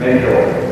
meglio